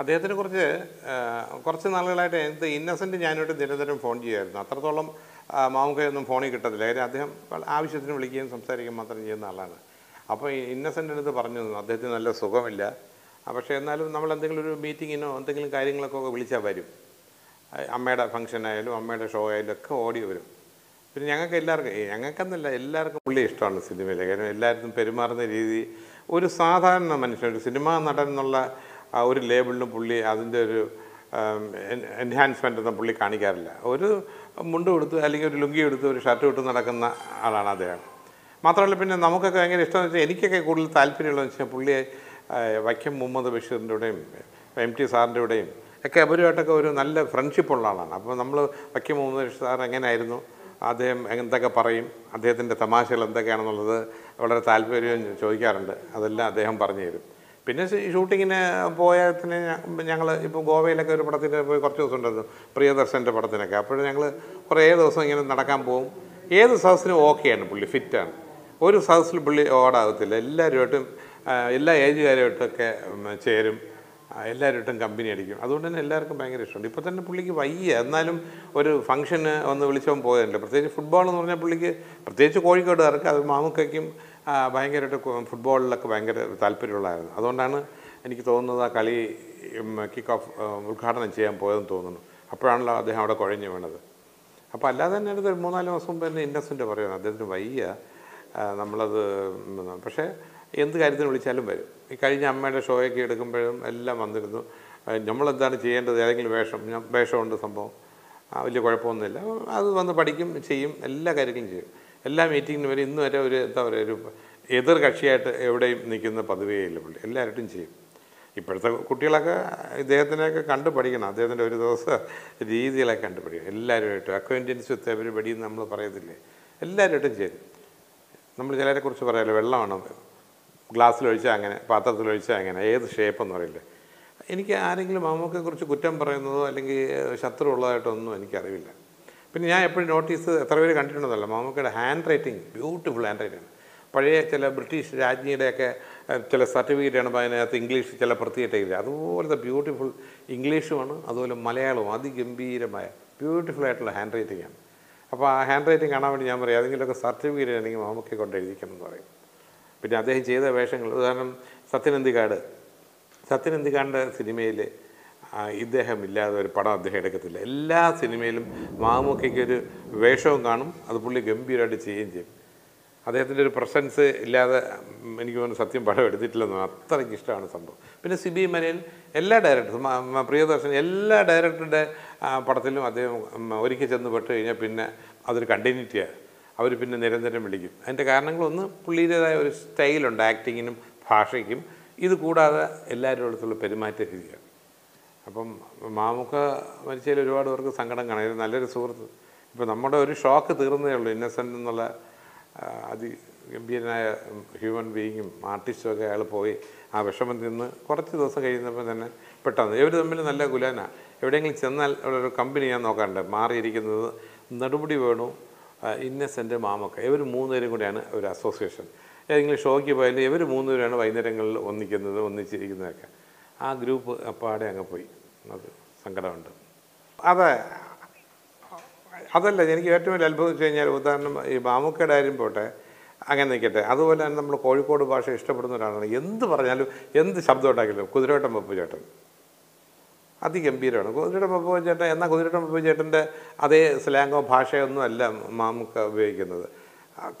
അദ്ദേഹത്തിനെ കുറച്ച് കുറച്ച് നാളുകളായിട്ട് എന്ത് ഇന്നസെന്റ് ഞാനോട്ട് നിരന്തരം ഫോൺ ചെയ്യുമായിരുന്നു അത്രത്തോളം മാമുക്കയൊന്നും ഫോണിൽ കിട്ടത്തില്ല. കാര്യം അദ്ദേഹം ആവശ്യത്തിന് വിളിക്കുകയും സംസാരിക്കുകയും മാത്രം ചെയ്യുന്ന ആളാണ്. അപ്പോൾ ഇന്നസെന്റ് അടുത്ത് പറഞ്ഞു അദ്ദേഹത്തിന് നല്ല സുഖമില്ല. പക്ഷേ എന്നാലും നമ്മൾ എന്തെങ്കിലും ഒരു മീറ്റിങ്ങിനോ എന്തെങ്കിലും കാര്യങ്ങളൊക്കെ വിളിച്ചാൽ വരും. അമ്മയുടെ ഫംഗ്ഷൻ ആയാലും അമ്മയുടെ ഷോ ആയാലും ഒക്കെ ഓടി വരും. പിന്നെ ഞങ്ങൾക്ക് എല്ലാവർക്കും ഞങ്ങൾക്കെന്നല്ല എല്ലാവർക്കും പുള്ളി ഇഷ്ടമാണ് സിനിമയിലെ. കാര്യം എല്ലാവരും പെരുമാറുന്ന രീതി ഒരു സാധാരണ മനുഷ്യൻ ഒരു സിനിമാ നടൻ എന്നുള്ള ഒരു ലേബിളിനും പുള്ളി അതിന്റെ ഒരു എൻഹാൻസ്മെന്റ് ഒന്നും പുള്ളി കാണിക്കാറില്ല. ഒരു മുണ്ട് കൊടുത്ത് അല്ലെങ്കിൽ ഒരു ലുങ്കി എടുത്ത് ഒരു ഷർട്ട് ഇട്ട് നടക്കുന്ന ആളാണ് അദ്ദേഹം. മാത്രമല്ല പിന്നെ നമുക്കൊക്കെ ഭയങ്കര ഇഷ്ടമെന്ന് വെച്ചാൽ എനിക്കൊക്കെ കൂടുതൽ താല്പര്യമുള്ളതെന്ന് വെച്ചാൽ പുള്ളിയെ ആ, വൈക്കം മുഹമ്മദ് ബഷീറിന്റെ കൂടെയും എം ടി സാറിന്റെ കൂടെയും ഒക്കെ അവരുമായിട്ടൊക്കെ ഒരു നല്ല ഫ്രണ്ട്ഷിപ്പ് ഉള്ള ആളാണ്. അപ്പോൾ നമ്മൾ വൈക്കം മുഹമ്മദ് ബഷീർ സാർ എങ്ങനെയായിരുന്നു? അദ്ദേഹം എന്തൊക്കെ പറയും? അദ്ദേഹത്തിന്റെ തമാശകൾ എന്തൊക്കെയാണെന്നുള്ളത് വളരെ താല്പര്യം ചോദിക്കാറുണ്ട്. അതെല്ലാം അദ്ദേഹം പറഞ്ഞു തരും. പിന്നെ ഷൂട്ടിങ്ങിന് പോയതിന് ഞങ്ങൾ ഇപ്പോൾ ഗോവയിലൊക്കെ ഒരു പടത്തിന് പോയി കുറച്ച് ദിവസം ഉണ്ടായിരുന്നു പ്രിയദർശന്റെ പടത്തിനൊക്കെ. അപ്പോഴും ഞങ്ങൾ കുറേ ദിവസം ഇങ്ങനെ നടക്കാൻ പോകും ഏത് സദസ്സിനും ഓക്കെയാണ് പുള്ളി ഫിറ്റാണ്. ഒരു സദസ്സിൽ പുള്ളി ഓടാകത്തില്ല. എല്ലാവരുമായിട്ടും എല്ലാ ഏജുകാരുമായിട്ടൊക്കെ ചേരും. എല്ലാവരുമായിട്ടും കമ്പനി അടിക്കും. അതുകൊണ്ട് തന്നെ എല്ലാവർക്കും ഭയങ്കര ഇഷ്ടമുണ്ട്. ഇപ്പോൾ തന്നെ പുള്ളിക്ക് വയ്യ. എന്നാലും ഒരു ഫംഗ്ഷന് ഒന്ന് വിളിച്ചവൻ പോയതല്ലേ. പ്രത്യേകിച്ച് ഫുട്ബോൾ എന്ന് പറഞ്ഞാൽ പുള്ളിക്ക് പ്രത്യേകിച്ച് കോഴിക്കോട്ടുകാർക്ക് അത് മാമുക്കയ്ക്കും ഭയങ്കരമായിട്ട് ഫുട്ബോളിലൊക്കെ ഭയങ്കര താല്പര്യമുള്ളതായിരുന്നു. അതുകൊണ്ടാണ് എനിക്ക് തോന്നുന്നത് ആ കളി കിക്ക് ഓഫ് ഉദ്ഘാടനം ചെയ്യാൻ പോയതെന്ന് തോന്നുന്നു. അപ്പോഴാണല്ലോ അദ്ദേഹം അവിടെ കുഴഞ്ഞു വീണത്. അപ്പോൾ അല്ലാതെ തന്നെ അടുത്ത് മൂന്നാൽ മാസം മുമ്പ് തന്നെ ഇന്നസെന്റ് പറയുന്നത് അദ്ദേഹത്തിന് വയ്യ. നമ്മളത് പക്ഷേ എന്ത് കാര്യത്തിന് വിളിച്ചാലും വരും. ഈ കഴിഞ്ഞ അമ്മയുടെ ഷോയൊക്കെ എടുക്കുമ്പോഴും എല്ലാം വന്നിരുന്നു. നമ്മളെന്താണ് ചെയ്യേണ്ടത്? ഏതെങ്കിലും വേഷം വേഷമുണ്ട് സംഭവം. വലിയ കുഴപ്പമൊന്നുമില്ല. അത് വന്ന് പഠിക്കും ചെയ്യും എല്ലാ കാര്യങ്ങളും ചെയ്യും. എല്ലാ മീറ്റിങ്ങിനും വരെ ഇന്ന് വരെ ഒരു എന്താ പറയുക ഒരു എതിർ കക്ഷിയായിട്ട് എവിടെയും നിൽക്കുന്ന പതിവേ ഇല്ല പുള്ളി. എല്ലാവരും ചെയ്യും. ഇപ്പോഴത്തെ കുട്ടികളൊക്കെ ഇദ്ദേഹത്തിനെയൊക്കെ കണ്ടു പഠിക്കണം. അദ്ദേഹത്തിന്റെ ഒരു ദിവസം രീതികളൊക്കെ കണ്ടു പഠിക്കണം. എല്ലാവരുമായിട്ടും അക്വന്റൻസ് വിത്ത് എവരിബഡി എന്ന് നമ്മൾ പറയത്തില്ലേ? എല്ലാവരുമായിട്ടും ചേരും നമ്മൾ ചിലരെ കുറിച്ച് പറയാമല്ലോ വെള്ളമാണ് ഗ്ലാസ്സിലൊഴിച്ചാൽ അങ്ങനെ പാത്രത്തിലൊഴിച്ചാൽ അങ്ങനെ ഏത് ഷേപ്പ് എന്ന് പറയില്ലേ? എനിക്ക് ആരെങ്കിലും അമ്മക്കെക്കുറിച്ച് കുറിച്ച് കുറ്റം പറയുന്നതോ അല്ലെങ്കിൽ ശത്രു ഉള്ളതായിട്ടൊന്നും എനിക്കറിയില്ല പിന്നെ ഞാൻ എപ്പോഴും നോട്ടീസ് എത്ര പേര് കണ്ടിട്ടുണ്ടെന്നല്ല മാമൂക്കയുടെ hand writing beautiful hand writing പഴയ ചില ബ്രിട്ടീഷ് രാജ്ഞിയുടെയൊക്കെ ചില സർട്ടിഫിക്കറ്റ് ആണ് അതിനകത്ത് ഇംഗ്ലീഷ് ചില പ്രത്യേകതയില്ല? അതുപോലത്തെ ബ്യൂട്ടിഫുൾ ഇംഗ്ലീഷുമാണ് അതുപോലെ മലയാളവും അതിഗംഭീരമായ ബ്യൂട്ടിഫുൾ ആയിട്ടുള്ള ഹാൻഡ് റൈറ്റിംഗ് ആണ്. അപ്പോൾ ആ ഹാൻഡ് റൈറ്റിംഗ് കാണാൻ വേണ്ടി ഞാൻ പറയും ഏതെങ്കിലുമൊക്കെ സർട്ടിഫിക്കറ്റ് ആണെങ്കിൽ മാമൂക്കെ കൊണ്ട് എഴുതിക്കണം എന്ന് പറയും. പിന്നെ അദ്ദേഹം ചെയ്ത വേഷങ്ങൾ ഉദാഹരണം സത്യനന്ദിക്കാട് സത്യനന്ദിക്കാടിന്റെ സിനിമയിൽ ഇദ്ദേഹം ഇല്ലാതെ ഒരു പടം അദ്ദേഹം എടുക്കത്തില്ല. എല്ലാ സിനിമയിലും മാമൂക്കയ്ക്ക് ഒരു വേഷവും കാണും. അത് പുള്ളി ഗംഭീരമായിട്ട് ചെയ്യുകയും ചെയ്യും. അദ്ദേഹത്തിന്റെ ഒരു പ്രസൻസ് ഇല്ലാതെ എനിക്ക് തോന്നുന്നു സത്യം പടം എടുത്തിട്ടില്ലെന്ന് അത്രയ്ക്ക് ഇഷ്ടമാണ് സംഭവം. പിന്നെ സിബി മനയിൽ എല്ലാ മ- പ്രിയദർശൻ എല്ലാ ഡയറക്ടറുടെ പടത്തിലും അദ്ദേഹം ഒരിക്കൽ ചെന്ന് പെട്ട് കഴിഞ്ഞാൽ പിന്നെ അതൊരു കണ്ടിന്യൂറ്റിയാണ് അവർ പിന്നെ നിരന്തരം വിളിക്കും. അതിന്റെ കാരണങ്ങളൊന്ന് പുള്ളിയുടേതായ ഒരു സ്റ്റൈലുണ്ട് ആക്ടിങ്ങിനും ഭാഷയ്ക്കും. ഇത് കൂടാതെ എല്ലാവരുടെ അടുത്തുള്ള പെരുമാറ്റ രീതിയാണ്. അപ്പം മാമുക്ക മരിച്ചതിൽ ഒരുപാട് പേർക്ക് സങ്കടം കാണാം. നല്ലൊരു സുഹൃത്ത്. ഇപ്പം നമ്മുടെ ഒരു ഷോക്ക് തീർന്നേ ഉള്ളൂ. ഇന്നസെന്റ് എന്നുള്ള അതിഗംഭീരനായ ഹ്യൂമൻ ബീയിങ്ങും ആർട്ടിസ്റ്റും ഒക്കെ അയാൾ പോയി ആ വിഷമം തിന്ന് കുറച്ച് ദിവസം കഴിയുന്നപ്പോൾ തന്നെ പെട്ടെന്ന് ഇവർ തമ്മിൽ നല്ല കുലാന. എവിടെയെങ്കിലും ചെന്നാൽ ഒരു കമ്പനി ഞാൻ നോക്കാറുണ്ട്. മാറിയിരിക്കുന്നത് നെടുമുടി വേണു ഇന്നസെന്റ് മാമക്ക. ഇവർ മൂന്നുപേരും കൂടിയാണ് ഒരു അസോസിയേഷൻ ഏതെങ്കിലും ഷോയ്ക്ക് പോയാലും ഇവർ മൂന്നുപേരാണ് വൈകുന്നേരങ്ങളിൽ ഒന്നിക്കുന്നത് ഒന്നിച്ചിരിക്കുന്നതൊക്കെ. ആ ഗ്രൂപ്പ് അപ്പാടെ അങ്ങ് പോയി. അത് സങ്കടമുണ്ട്. അതെ അതല്ല എനിക്ക് ഏറ്റവും വലിയ അത്ഭുതം വെച്ച് കഴിഞ്ഞാൽ ഉദാഹരണം ഈ മാമുക്കയുടെ കാര്യം പോട്ടെ അങ്ങനെ നിൽക്കട്ടെ. അതുപോലെ തന്നെ നമ്മൾ കോഴിക്കോട് ഭാഷ ഇഷ്ടപ്പെടുന്ന ഒരാളാണ്. എന്ത് പറഞ്ഞാലും എന്ത് ശബ്ദം ഉണ്ടാക്കിയാലും കുതിരവട്ടം പപ്പു ചേട്ടൻ. അതിഗംഭീരമാണ്. കുതിരവട്ടം പപ്പു ചേട്ടൻ എന്നാൽ കുതിരവട്ടം പപ്പു ചേട്ടന്റെ അതേ സ്ലാങ്ങോ ഭാഷയോ ഒന്നും അല്ല മാമുക്ക ഉപയോഗിക്കുന്നത്.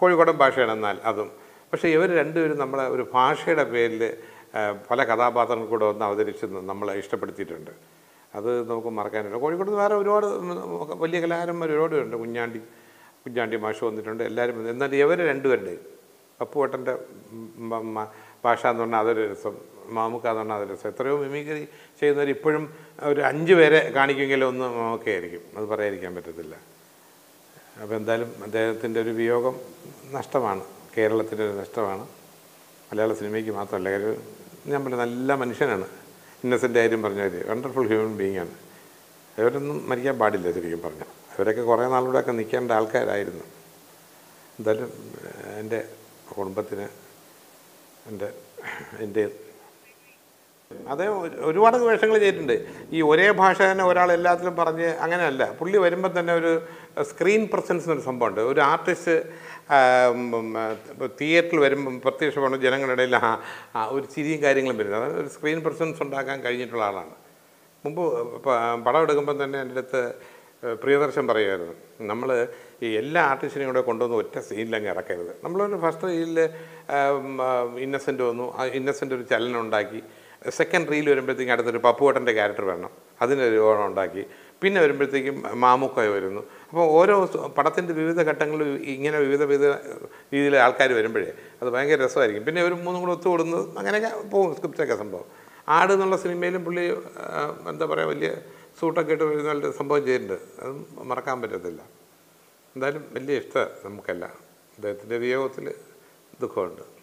കോഴിക്കോടൻ ഭാഷയാണ് എന്നാൽ അതും. പക്ഷേ ഇവർ രണ്ടുപേരും നമ്മളെ ഒരു ഭാഷയുടെ പേരിൽ പല കഥാപാത്രങ്ങൾ കൂടെ ഒന്ന് അവതരിച്ച് നമ്മളെ ഇഷ്ടപ്പെടുത്തിയിട്ടുണ്ട്. അത് നമുക്ക് മറക്കാനില്ല. കോഴിക്കോട് വേറെ ഒരുപാട് വലിയ കലാകാരന്മാർ ഒരുപാട് ഉണ്ട് കുഞ്ഞാണ്ടി കുഞ്ഞാണ്ടി മാഷ് വന്നിട്ടുണ്ട്. എല്ലാവരും. എന്നാൽ ഇവർ രണ്ടുപേരുടെ പപ്പുവട്ടന്റെ ഭാഷ എന്ന് പറഞ്ഞാൽ അതൊരു രസം. മാമുക്ക എന്ന് പറഞ്ഞാൽ അതൊരു രസം. എത്രയോ മിമിക്രി ചെയ്യുന്നവർ ഇപ്പോഴും ഒരു അഞ്ച് പേരെ കാണിക്കുമെങ്കിലും ഒന്ന് ഒക്കെ ആയിരിക്കും. അത് പറയാതിരിക്കാൻ പറ്റത്തില്ല. അപ്പോൾ എന്തായാലും അദ്ദേഹത്തിന്റെ ഒരു വിയോഗം നഷ്ടമാണ്. കേരളത്തിന്റെ ഒരു നഷ്ടമാണ്. മലയാള സിനിമയ്ക്ക് മാത്രമല്ല കാര്യം ഞാൻ പറഞ്ഞ നല്ല മനുഷ്യനാണ്. ഇന്നസെന്റ് കാര്യം പറഞ്ഞവർ വണ്ടർഫുൾ ഹ്യൂമൻ ബീങ് ആണ്. അവരൊന്നും മരിക്കാൻ പാടില്ല ശരിക്കും പറഞ്ഞാൽ അവരൊക്കെ കുറേ നാളിലൂടെയൊക്കെ നിൽക്കേണ്ട ആൾക്കാരായിരുന്നു. എന്തായാലും എന്റെ കുടുംബത്തിന് എന്റെ എന്റെ അതേ ഒരുപാട് വേഷങ്ങൾ ചെയ്തിട്ടുണ്ട്. ഈ ഒരേ ഭാഷ തന്നെ ഒരാൾ എല്ലാത്തിലും പറഞ്ഞ് അങ്ങനെയല്ല. പുള്ളി വരുമ്പോൾ തന്നെ ഒരു സ്ക്രീൻ പ്രസൻസ് എന്നൊരു സംഭവമുണ്ട്. ഒരു ആർട്ടിസ്റ്റ് തിയേറ്ററിൽ വരുമ്പം പ്രത്യക്ഷപ്പെടുന്ന ജനങ്ങളുടെ ഇടയിൽ ഒരു ചിരിയും കാര്യങ്ങളും വരുന്നത്. അതായത് ഒരു സ്ക്രീൻ പ്രസൻസ് ഉണ്ടാക്കാൻ കഴിഞ്ഞിട്ടുള്ള ആളാണ്. മുമ്പ് പടം എടുക്കുമ്പം തന്നെ എന്റെ അടുത്ത് പ്രിയദർശൻ പറയുമായിരുന്നു. നമ്മൾ ഈ എല്ലാ ആർട്ടിസ്റ്റിനെയും കൂടെ കൊണ്ടുവന്ന് ഒറ്റ സീനിലങ്ങ് ഇറക്കരുത്. നമ്മളൊരു ഫസ്റ്റ് റീലിൽ ഇന്നസെന്റ് വന്നു. ആ ഇന്നസെന്റ് ഒരു ചലനം ഉണ്ടാക്കി. സെക്കൻഡ് റീൽ വരുമ്പോഴത്തേക്കും അടുത്തൊരു പപ്പുവട്ടന്റെ ക്യാരക്ടർ വരണം. അതിനൊരു ഓണം ഉണ്ടാക്കി. പിന്നെ വരുമ്പോഴത്തേക്കും മാമുക്കോയ വരുന്നു. അപ്പോൾ ഓരോ പടത്തിന്റെ വിവിധ ഘട്ടങ്ങളിൽ ഇങ്ങനെ വിവിധ വിവിധ രീതിയിൽ ആൾക്കാർ വരുമ്പോഴേ അത് ഭയങ്കര രസമായിരിക്കും. പിന്നെ ഒരു മൂന്നും കൂടെ ഒത്തുകൂടുന്നത് അങ്ങനെയൊക്കെ പോകും സ്ക്രിപ്റ്റൊക്കെ സംഭവം. ആട് എന്നുള്ള സിനിമയിലും പുള്ളി എന്താ പറയുക വലിയ സൂട്ടൊക്കെ ഇട്ട് വരുന്ന സംഭവം ചെയ്തിട്ടുണ്ട്. അത് മറക്കാൻ പറ്റത്തില്ല. എന്തായാലും വലിയ ഇഷ്ടമാണ് നമുക്കല്ല. അദ്ദേഹത്തിന്റെ വിയോഗത്തിൽ ദുഃഖമുണ്ട്.